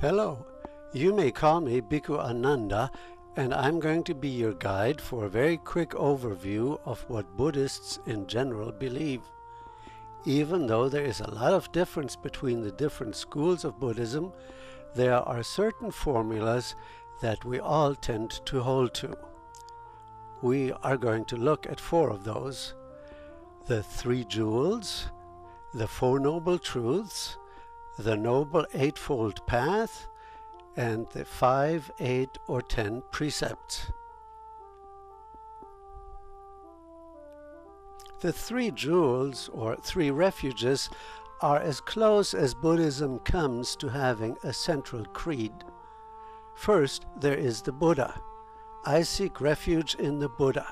Hello, you may call me Bhikkhu Ananda, and I'm going to be your guide for a very quick overview of what Buddhists in general believe. Even though there is a lot of difference between the different schools of Buddhism, there are certain formulas that we all tend to hold to. We are going to look at four of those the Three Jewels, the Four Noble Truths, the Noble Eightfold Path, and the five, eight, or ten precepts. The three jewels, or three refuges, are as close as Buddhism comes to having a central creed. First, there is the Buddha. I seek refuge in the Buddha.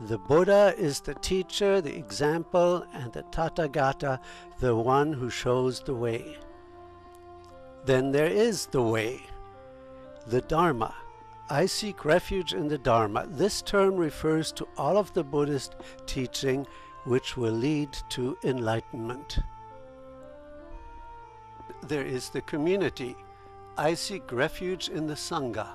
The Buddha is the teacher, the example, and the Tathagata, the one who shows the way. Then there is the way, the Dharma. I seek refuge in the Dharma. This term refers to all of the Buddhist teaching which will lead to enlightenment. There is the community. I seek refuge in the Sangha.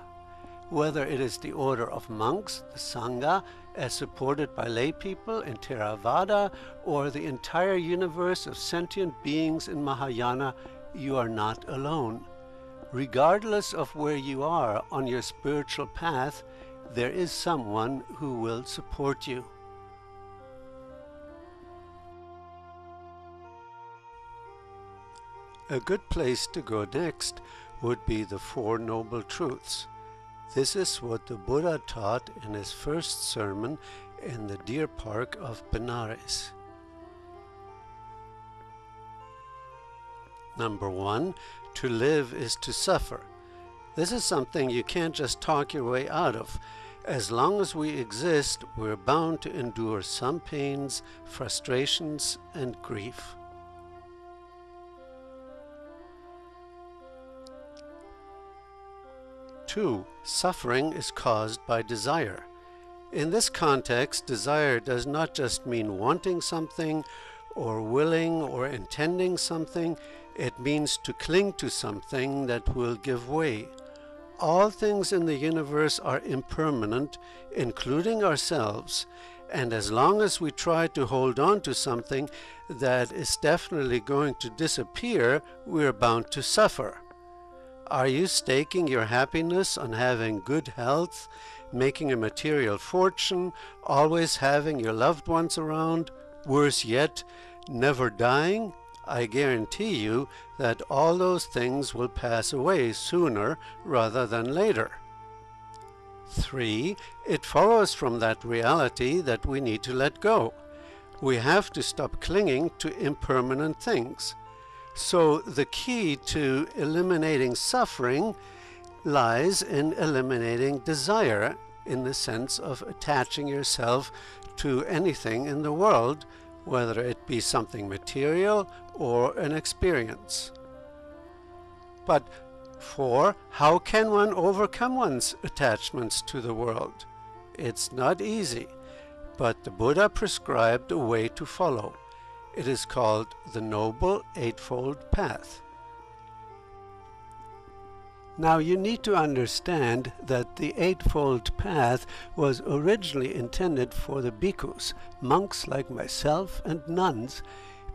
Whether it is the order of monks, the Sangha, as supported by lay people in Theravada, or the entire universe of sentient beings in Mahayana, you are not alone. Regardless of where you are on your spiritual path, there is someone who will support you. A good place to go next would be the Four Noble Truths. This is what the Buddha taught in his first sermon in the deer park of Benares. Number one, to live is to suffer. This is something you can't just talk your way out of. As long as we exist, we're bound to endure some pains, frustrations, and grief. 2. Suffering is caused by desire. In this context, desire does not just mean wanting something or willing or intending something, it means to cling to something that will give way. All things in the universe are impermanent, including ourselves, and as long as we try to hold on to something that is definitely going to disappear, we are bound to suffer. Are you staking your happiness on having good health, making a material fortune, always having your loved ones around, worse yet, never dying? I guarantee you that all those things will pass away sooner rather than later. 3. It follows from that reality that we need to let go. We have to stop clinging to impermanent things. So the key to eliminating suffering lies in eliminating desire in the sense of attaching yourself to anything in the world, whether it be something material or an experience. But four, how can one overcome one's attachments to the world? It's not easy, but the Buddha prescribed a way to follow. It is called the Noble Eightfold Path. Now you need to understand that the Eightfold Path was originally intended for the bhikkhus, monks like myself and nuns,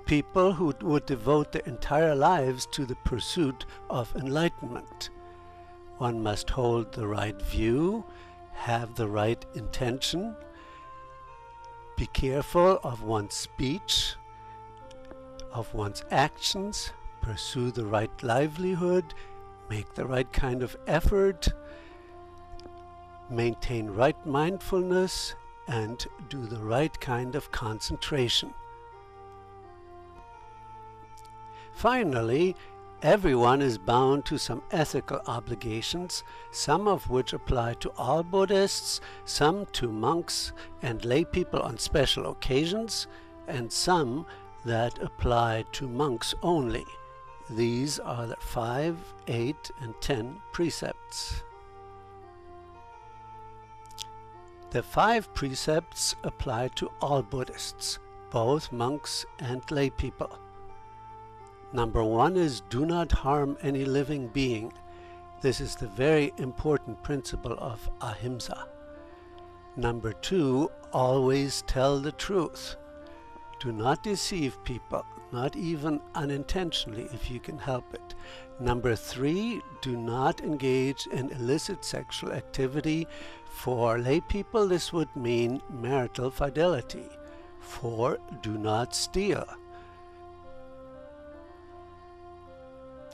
people who would devote their entire lives to the pursuit of enlightenment. One must hold the right view, have the right intention, be careful of one's speech, of one's actions, pursue the right livelihood, make the right kind of effort, maintain right mindfulness, and do the right kind of concentration. Finally, everyone is bound to some ethical obligations, some of which apply to all Buddhists, some to monks and lay people on special occasions, and some that apply to monks only. These are the 5, 8, and 10 precepts. The five precepts apply to all Buddhists, both monks and lay people. Number one is do not harm any living being. This is the very important principle of ahimsa. Number two, always tell the truth. Do not deceive people, not even unintentionally if you can help it. Number three, do not engage in illicit sexual activity. For lay people, this would mean marital fidelity. Four, do not steal.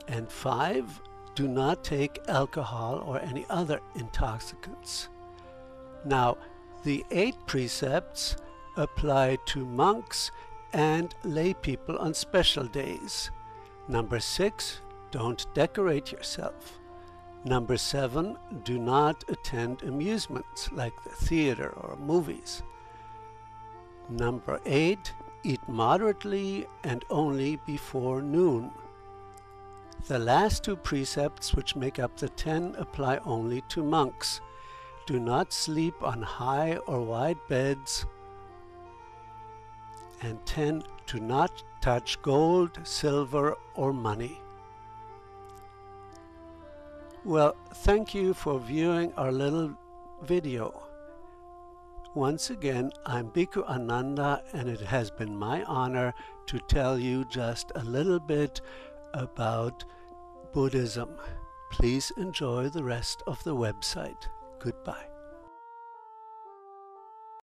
And five, do not take alcohol or any other intoxicants. Now, the eight precepts apply to monks and lay people on special days. Number six, don't decorate yourself. Number seven, do not attend amusements like the theater or movies. Number eight, eat moderately and only before noon. The last two precepts, which make up the ten, apply only to monks. Do not sleep on high or wide beds. And 10. to not touch gold, silver, or money. Well, thank you for viewing our little video. Once again, I'm Bhikkhu Ananda, and it has been my honor to tell you just a little bit about Buddhism. Please enjoy the rest of the website. Goodbye.